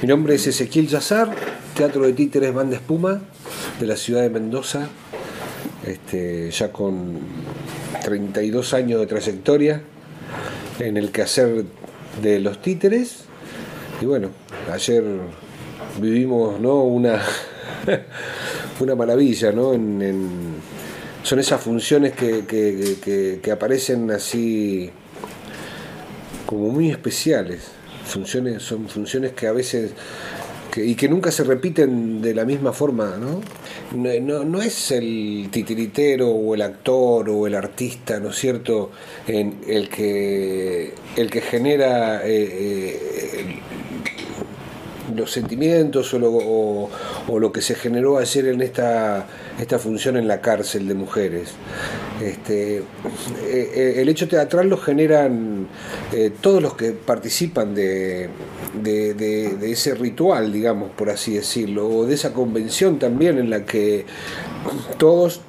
Mi nombre es Ezequiel Yazar, Teatro de Títeres Banda Espuma, de la ciudad de Mendoza, este, ya con 32 años de trayectoria en el quehacer de los títeres. Y bueno, ayer vivimos ¿no? una, una maravilla, ¿no? son esas funciones que, que aparecen así como muy especiales. Funciones, son funciones que a veces y que nunca se repiten de la misma forma, ¿no? No, es el titiritero o el actor o el artista, ¿no es cierto?, en el, que, el que genera eh, eh, los sentimientos o lo, o lo, que se generó ayer en esta, esta función en la cárcel de mujeres. Este, eh, el hecho teatral lo generan todos los que participan de, de, ese ritual, digamos, por así decirlo, o de esa convención también en la que todos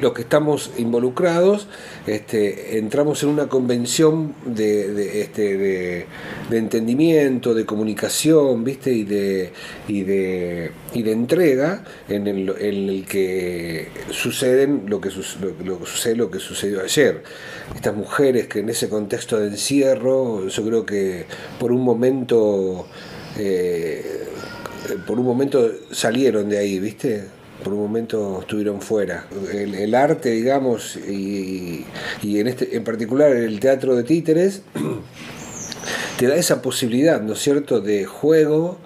los que estamos involucrados este, entramos en una convención de, este, de, entendimiento, de comunicación, ¿viste? Y de, y de, y de entrega en el, en el que suceden lo que, lo, sucede lo que sucedió ayer. Estas mujeres que en ese contexto de encierro, yo creo que por un momento eh, por un momento salieron de ahí, ¿viste? Por un momento estuvieron fuera. El, arte, digamos, y, en, este, en particular el teatro de títeres, te da esa posibilidad, ¿no es cierto?, de juego,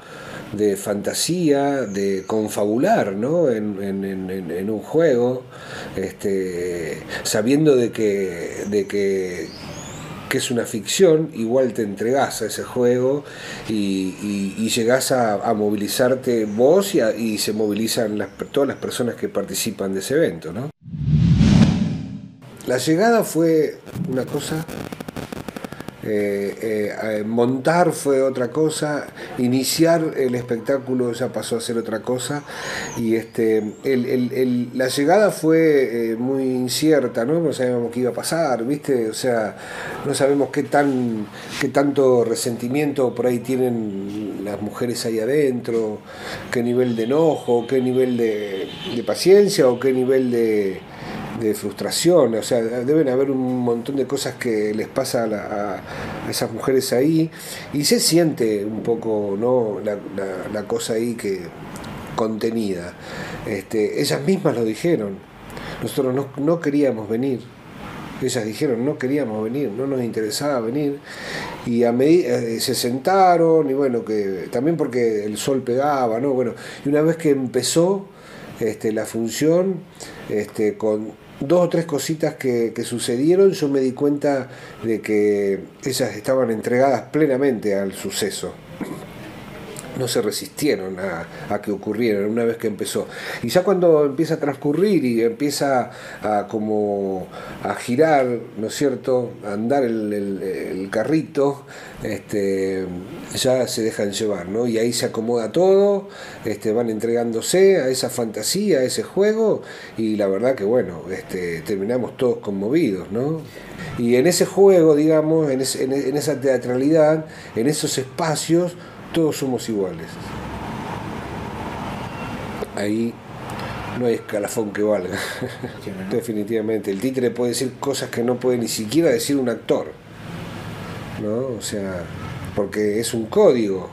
de fantasía, de confabular, ¿no? En, un juego, este, sabiendo de que, de que que es una ficción, igual te entregás a ese juego y, y, llegás a, movilizarte vos y, y se movilizan las, todas las personas que participan de ese evento. ¿no? La llegada fue una cosa eh, eh, montar fue otra cosa, iniciar el espectáculo ya pasó a ser otra cosa y este, la llegada fue eh, muy incierta, ¿no? no sabíamos qué iba a pasar, ¿viste? O sea, no sabemos qué, tan, qué tanto resentimiento por ahí tienen las mujeres ahí adentro, qué nivel de enojo, qué nivel de paciencia o qué nivel de de frustración, o sea, deben haber un montón de cosas que les pasa a, esas mujeres ahí y se siente un poco ¿no? la, cosa ahí que contenida. Este, ellas mismas lo dijeron, nosotros no, no queríamos venir, ellas dijeron no queríamos venir, no nos interesaba venir y a eh, se sentaron y bueno que también porque el sol pegaba, ¿no? Bueno, y una vez que empezó este, la función este, con dos o tres cositas que, sucedieron, yo me di cuenta de que ellas estaban entregadas plenamente al suceso no se resistieron a, que ocurriera una vez que empezó. Y ya cuando empieza a transcurrir y empieza a como a girar, ¿no es cierto?, a andar el, carrito, este, ya se dejan llevar, ¿no? Y ahí se acomoda todo, este, van entregándose a esa fantasía, a ese juego, y la verdad que bueno, este, terminamos todos conmovidos, ¿no? Y en ese juego, digamos, en, en esa teatralidad, en esos espacios, todos somos iguales. Ahí no hay escalafón que valga. Definitivamente. El títere puede decir cosas que no puede ni siquiera decir un actor. ¿No? O sea, porque es un código,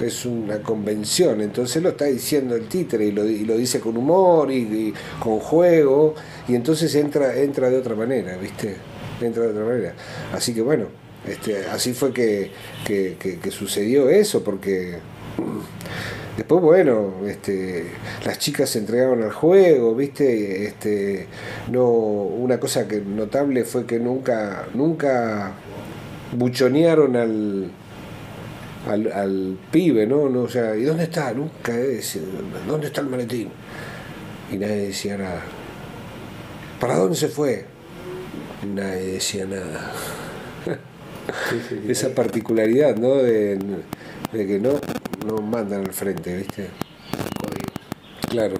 es una convención. Entonces lo está diciendo el títere y lo, dice con humor y, con juego. Y entonces entra, entra de otra manera, ¿viste? Entra de otra manera. Así que bueno, este, así fue que, sucedió eso, porque después, bueno, este, las chicas se entregaron al juego, ¿viste? Este, no, una cosa que notable fue que nunca, nunca buchonearon al, al, pibe, ¿no? ¿no? O sea, ¿y dónde está? Nunca ¿dónde está el maletín? Y nadie decía nada. ¿Para dónde se fue? Nadie decía nada esa particularidad, ¿no? De, que no, no mandan al frente, ¿viste? Claro.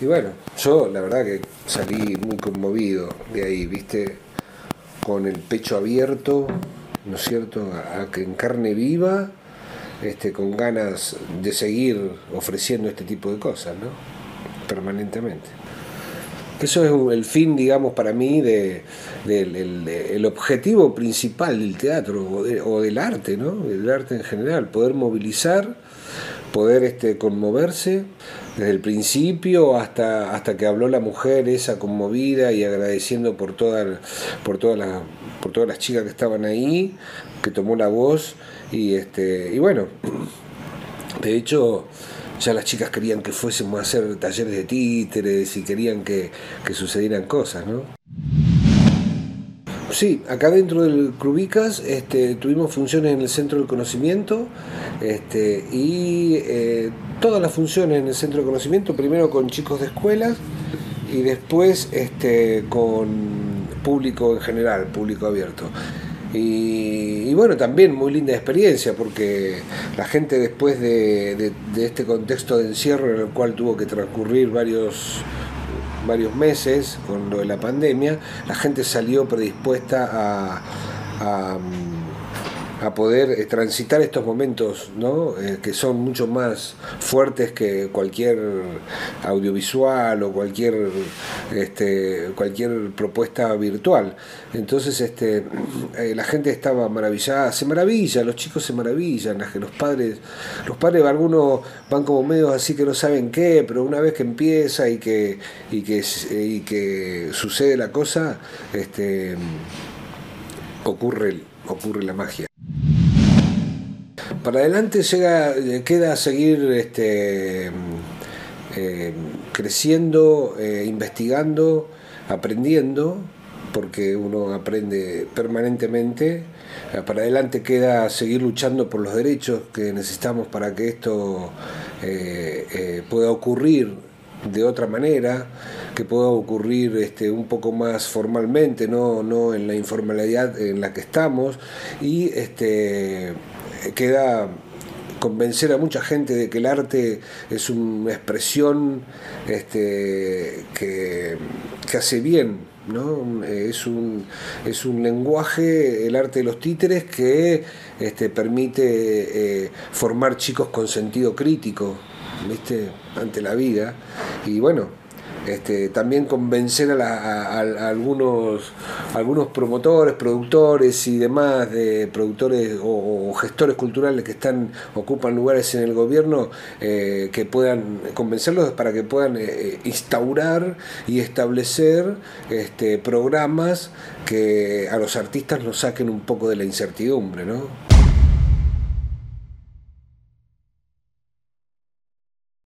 Y bueno, yo la verdad que salí muy conmovido de ahí, ¿viste? Con el pecho abierto, ¿no es cierto? A, que en carne viva este, con ganas de seguir ofreciendo este tipo de cosas, ¿no? Permanentemente. Eso es el fin, digamos, para mí, de, el, objetivo principal del teatro o, del arte, ¿no? Del arte en general, poder movilizar, poder este, conmoverse desde el principio hasta, hasta que habló la mujer esa conmovida y agradeciendo por, toda, por, todas las, por todas las chicas que estaban ahí, que tomó la voz y, este, y bueno, de hecho ya las chicas querían que fuésemos a hacer talleres de títeres y querían que, sucedieran cosas, ¿no? Sí, acá dentro del Crubicas este, tuvimos funciones en el Centro del Conocimiento este, y eh, todas las funciones en el Centro del Conocimiento, primero con chicos de escuelas y después este, con público en general, público abierto. Y, bueno, también muy linda experiencia porque la gente después de, este contexto de encierro en el cual tuvo que transcurrir varios, varios meses con lo de la pandemia, la gente salió predispuesta a a poder eh, transitar estos momentos ¿no? Eh, que son mucho más fuertes que cualquier audiovisual o cualquier este, cualquier propuesta virtual entonces este eh, la gente estaba maravillada se maravilla los chicos se maravillan los padres los padres algunos van como medios así que no saben qué pero una vez que empieza y que y que, y que sucede la cosa este ocurre ocurre la magia para adelante eh, queda seguir este, eh, creciendo, eh, investigando, aprendiendo, porque uno aprende permanentemente. Para adelante queda seguir luchando por los derechos que necesitamos para que esto pueda ocurrir de otra manera, que pueda ocurrir este, un poco más formalmente, no, no en la informalidad en la que estamos, y este, queda convencer a mucha gente de que el arte es una expresión este, que, hace bien, ¿no? Es un, es un lenguaje, el arte de los títeres, que este, permite eh, formar chicos con sentido crítico, ¿viste? Ante la vida. Y bueno, este, también convencer a, algunos, algunos promotores, productores y demás de productores o, gestores culturales que están ocupan lugares en el gobierno eh, que puedan convencerlos para que puedan eh, instaurar y establecer este, programas que a los artistas nos saquen un poco de la incertidumbre, ¿no?